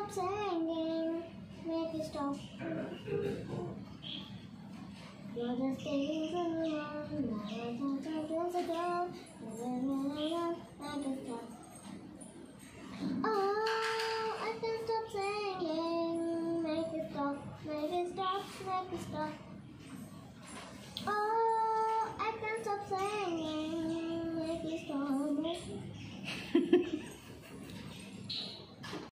stop singing. Make it stop. You're just getting along. Years ago. Make it stop. Oh, I can't stop singing. Make it stop. Make it stop. Make it stop.